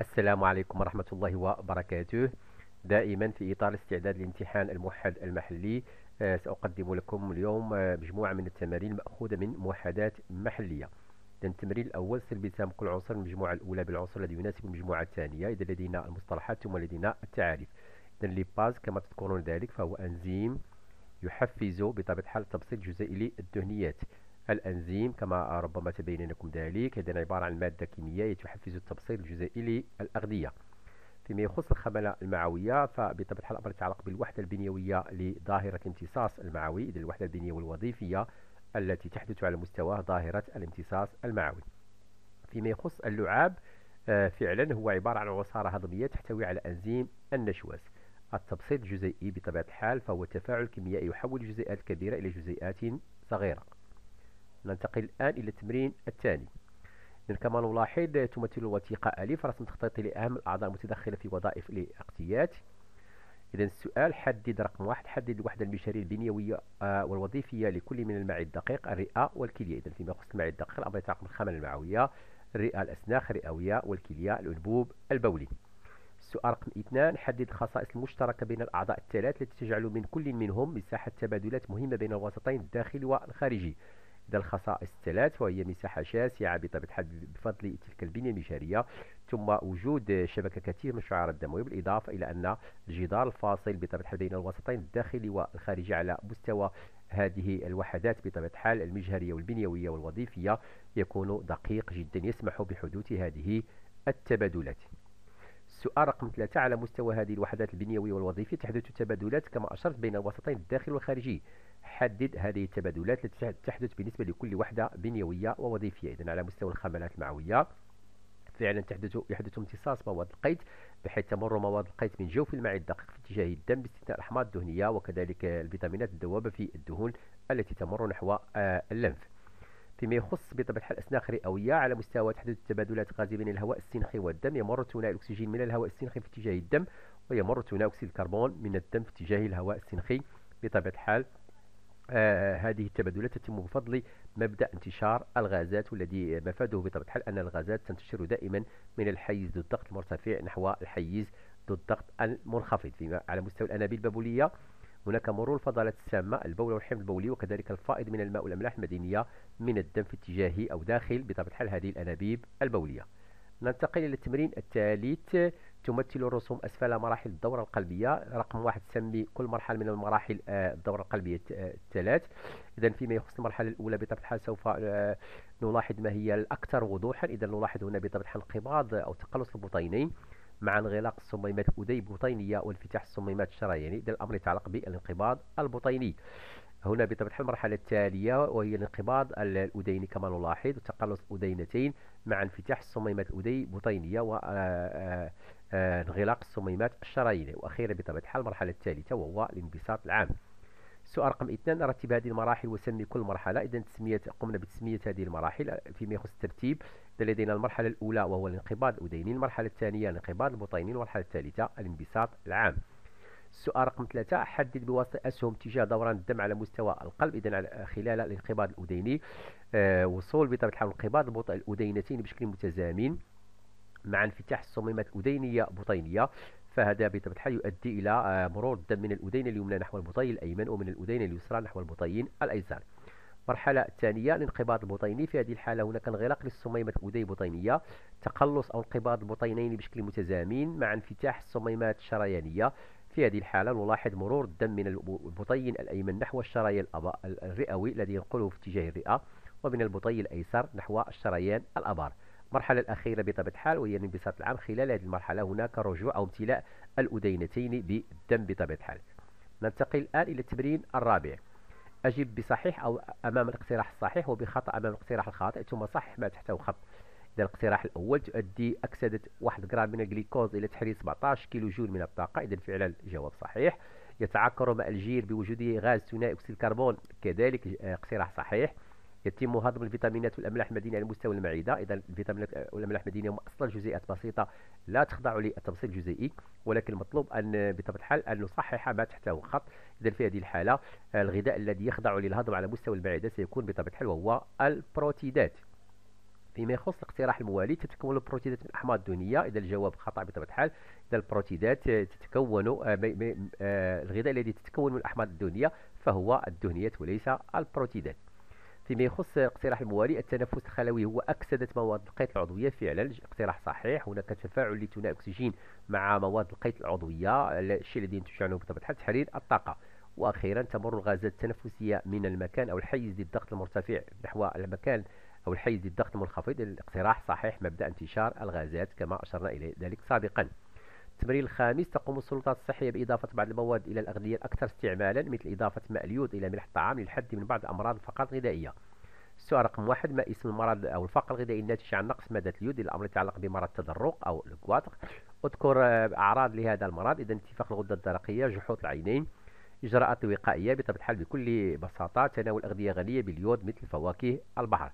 السلام عليكم ورحمة الله وبركاته. دائما في إطار استعداد الامتحان الموحد المحلي آه، سأقدم لكم اليوم آه، مجموعة من التمارين المأخوذة من موحدات محلية. إذن التمرين الأول سر بسام كل عنصر المجموعة الأولى بالعنصر الذي يناسب المجموعة الثانية. إذا لدينا المصطلحات ثم لدينا التعاريف. إذن ليباز كما تذكرون ذلك فهو أنزيم يحفز بطبيعة الحال تبسيط جزيئي للدهنيات الأنزيم كما ربما تبين لكم ذلك إذن عبارة عن مادة كيميائية تحفز التبسيط الجزيئي للأغذية. فيما يخص الخملة المعوية فبطبيعة الأمر يتعلق بالوحدة البنيوية لظاهرة امتصاص المعوي إذن الوحدة البنيوية الوظيفية التي تحدث على مستوى ظاهرة الامتصاص المعوي. فيما يخص اللعاب آه، فعلا هو عبارة عن عصارة هضمية تحتوي على أنزيم النشواز التبسيط الجزيئي بطبيعة الحال فهو تفاعل كيميائي يحول الجزيئات الكبيرة إلى جزيئات صغيرة. ننتقل الآن إلى التمرين الثاني إذن كما نلاحظ تمثل الوثيقة ألف رسم تخطيطي لأهم الأعضاء المتدخلة في وظائف الاقتيات إذا السؤال حدد رقم واحد حدد الوحدة المشارية البنيوية آه، والوظيفية لكل من المعي الدقيق الرئة والكلية. إذا فيما يخص المعي الدقيق الأمر يتعلق بالخمل المعوية الرئة الأسناخ الرئوية والكلية الأنبوب البولي. السؤال رقم اثنان حدد الخصائص المشتركة بين الأعضاء الثلاث التي تجعل من كل منهم مساحة تبادلات مهمة بين الوسطين الداخلي والخارجي. إذا الخصائص الثلاث وهي مساحة شاسعة بطبيعة الحال بفضل تلك البنية المجارية ثم وجود شبكة كثير من الشعار الدموي بالإضافة إلى أن الجدار الفاصل بطبيعة الحال بين الوسطين الداخلي والخارجي على مستوى هذه الوحدات بطبيعة الحال المجهرية والبنيوية والوظيفية يكون دقيق جدا يسمح بحدوث هذه التبادلات. السؤال رقم ثلاثة على مستوى هذه الوحدات البنيوية والوظيفية تحدث تبادلات كما أشرت بين الوسطين الداخلي والخارجي. حدد هذه التبادلات التي تحدث بالنسبة لكل وحدة بنيوية ووظيفية. إذن على مستوى الخملات المعوية فعلا تحدث يحدث امتصاص مواد القيد بحيث تمر مواد القيد من جوف المعي الدقيق في اتجاه الدم باستثناء الأحماض الدهنية وكذلك الفيتامينات الذوابة في الدهون التي تمر نحو آه، اللنف. فيما يخص بطبيعة الحال الأسناخ الرئوية على مستوى تحدث التبادلات غازية بين الهواء السنخي والدم يمر ثنائي الأكسجين من الهواء السنخي في اتجاه الدم ويمر ثنائي أكسيد الكربون من الدم في اتجاه الهواء السنخي. بطبيعة الحال آه هذه التبادلات تتم بفضل مبدأ انتشار الغازات والذي مفاده بطبيعة الحال أن الغازات تنتشر دائما من الحيز ذو الضغط المرتفع نحو الحيز ذو الضغط المنخفض. فيما على مستوى الأنابيب البولية هناك مرور الفضلات السامة البول والحمض البولي وكذلك الفائض من الماء والأملاح المدينية من الدم في اتجاه أو داخل بطبيعة الحال هذه الأنابيب البولية. ننتقل إلى التمرين الثالث. تمثل الرسوم أسفل مراحل الدورة القلبية. رقم واحد تسمي كل مرحلة من المراحل آه، الدورة القلبية الثلاث. إذا فيما يخص المرحلة الأولى بطبيعة الحال سوف آه، نلاحظ ما هي الأكثر وضوحا. إذا نلاحظ هنا بطبيعة الحال انقباض أو تقلص البطينين مع انغلاق الصميمات الأذي البطينية وانفتاح الصميمات الشرياني إذا الأمر يتعلق بالانقباض البطيني. هنا بطبيعة الحال المرحلة التالية وهي الانقباض الأذيني كما نلاحظ وتقلص الأذينتين مع انفتاح الصميمات الأذي بطينية وانغلاق آه، الصميمات الشرايينية وأخيرا بطبيعة الحال المرحلة الثالثة وهو الانبساط العام. السؤال رقم اثنان رتب هذه المراحل وسمي كل مرحلة. إذا تسمية قمنا بتسمية هذه المراحل فيما يخص الترتيب. لدينا المرحلة الأولى وهو الانقباض. الأذيني المرحلة الثانية الانقباض. البطيني المرحلة الثالثة الانبساط العام. السؤال رقم ثلاثة حدد بواسطة أسهم تجاه دوران الدم على مستوى القلب. إذا خلال الانقباض الأذيني آه وصول بطبيعة الحال انقباض البطء الأذينتين بشكل متزامن. مع انفتاح الصميمات الأذينية بطينية فهذا بطبيعة الحال يؤدي إلى آه، مرور الدم من الأذين اليمنى نحو البطين الأيمن ومن الأذين اليسرى نحو البطين الأيسر. المرحلة الثانية الانقباض البطيني في هذه الحالة هناك انغلاق للصميمات الأذي البطينية تقلص أو انقباض البطينين بشكل متزامن مع انفتاح الصميمات الشريانية في هذه الحالة نلاحظ مرور الدم من البطين الأيمن نحو الشريان الرئوي الذي ينقله في اتجاه الرئة ومن البطين الأيسر نحو الشريان الأبار. المرحلة الأخيرة بطبيعة الحال وهي الانبساط العام خلال هذه المرحلة هناك رجوع أو امتلاء الأذينتين بالدم بطبيعة الحال. ننتقل الآن إلى التمرين الرابع. أجب بصحيح أو أمام الاقتراح الصحيح وبخطأ أمام الاقتراح الخاطئ. ثم صحح ما تحته خط. إذا الاقتراح الأول تؤدي أكسدة 1 جرام من الجليكوز إلى تحرير 17 كيلو جول من الطاقة. إذا فعلا الجواب صحيح. يتعكر ماء الجير بوجود غاز ثنائي أكسيد الكربون. كذلك اقتراح صحيح. يتم هضم الفيتامينات والأملاح المعدنية على مستوى المعدة. إذا الفيتامينات والأملاح المعدنية هم أصلا جزيئات بسيطة لا تخضع للتبسيط الجزيئي ولكن المطلوب أن بطبيعة الحال أن نصحح ما تحته خط اذا في هذه الحالة الغذاء الذي يخضع للهضم على مستوى المعدة سيكون بطبيعة الحال وهو البروتيدات فيما يخص الاقتراح الموالي تتكون البروتيدات من الاحماض الدهنيه إذا الجواب خطأ بطبيعة الحال إذا البروتيدات تتكون آه، آه، الغذاء الذي تتكون من الاحماض الدهنيه فهو الدهنيات وليس البروتيدات فيما يخص اقتراح الموالي التنفس الخلوي هو أكسدة مواد القيط العضوية فعلا اقتراح صحيح. هناك تفاعل لثنائي أكسجين مع مواد القيط العضوية الشيء الذي ينتج عنه بطبيعة الحال تحرير الطاقة. وأخيرا تمر الغازات التنفسية من المكان أو الحيز للضغط المرتفع نحو المكان أو الحيز للضغط المنخفض. الاقتراح صحيح مبدأ انتشار الغازات كما أشرنا إلى ذلك سابقا. التمرين الخامس تقوم السلطات الصحية بإضافة بعض المواد إلى الأغذية الأكثر استعمالا مثل إضافة ماء اليود إلى ملح الطعام للحد من بعض الأمراض الفاقة الغذائية. السؤال رقم واحد ما اسم المرض أو الفقر الغذائي الناتج عن نقص مادة اليود الأمر يتعلق بمرض التدرق أو ال goitre أذكر أعراض لهذا المرض. إذا انتفاخ الغدة الدرقية جحوظ العينين إجراءات وقائية بطبيعة الحال بكل بساطة تناول أغذية غنية باليود مثل فواكه البحر.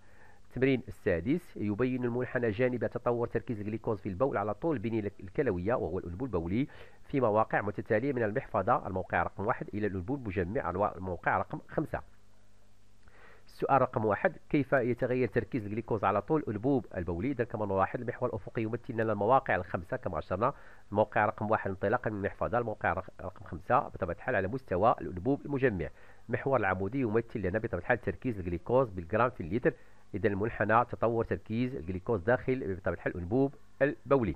التمرين السادس يبين المنحنى جانبه تطور تركيز الجليكوز في البول على طول البنية الكلوية وهو الأنبوب البولي في مواقع متتالية من المحفظة. الموقع رقم واحد إلى الأنبوب المجمع الموقع رقم خمسة. السؤال رقم واحد كيف يتغير تركيز الجليكوز على طول الأنبوب البولي؟ إذا كما نلاحظ المحور الأفقي يمثل لنا المواقع الخمسة كما أشرنا. الموقع رقم واحد انطلاقا من المحفظة. الموقع رقم خمسة بطبيعة الحال على مستوى الأنبوب المجمع. المحور العمودي يمثل لنا بطبيعة الحال تركيز الجليكوز بالجرام في اللتر إذا المنحنى تطور تركيز الجليكوز داخل بطبيعة الحال الأنبوب البولي.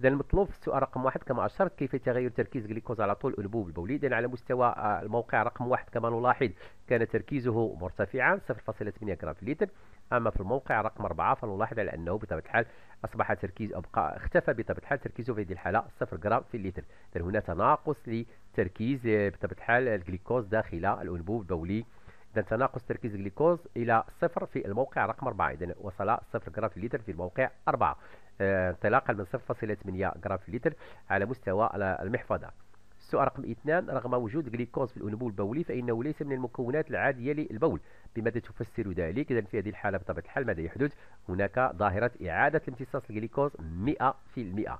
إذا المطلوب في السؤال رقم واحد كما أشرت كيف يتغير تركيز الجليكوز على طول الأنبوب البولي؟ إذا على مستوى الموقع رقم واحد كما نلاحظ كان تركيزه مرتفعا 0.8 جرام في اللتر أما في الموقع رقم أربعة فنلاحظ على أنه بطبيعة الحال أصبح تركيز أبقى اختفى بطبيعة الحال تركيزه في هذه الحالة 0 جرام في اللتر إذا هنا تناقص لتركيز بطبيعة الحال الجليكوز داخل الأنبوب البولي إذا تناقص تركيز الجليكوز إلى صفر في الموقع رقم 4 إذا وصل 0 جرام في اللتر في الموقع 4 آه، انطلاقا من 0.8 جرام في اللتر على مستوى المحفظة. السؤال رقم اثنان رغم وجود جليكوز في الأنبوب البولي فإنه ليس من المكونات العادية للبول. بماذا تفسر ذلك؟ إذا في هذه الحالة بطبيعة الحال ماذا يحدث؟ هناك ظاهرة إعادة امتصاص الجليكوز 100%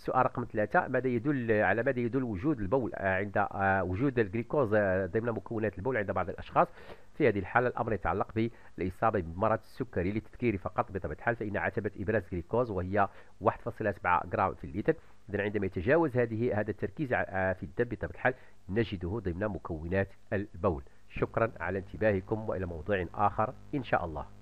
السؤال رقم ثلاثة. ماذا يدل على ماذا يدل وجود البول عند آه، وجود الجليكوز ضمن مكونات البول عند بعض الأشخاص؟ في هذه الحالة الأمر يتعلق بالإصابة بمرض السكري للتذكير فقط. بطبيعة الحال فإن عتبة إفراز الجليكوز وهي 1.7 جرام في اللتر إذا عندما يتجاوز هذه هذا التركيز آه، في الدم بطبيعة الحال نجده ضمن مكونات البول. شكرا على انتباهكم وإلى موضوع آخر إن شاء الله.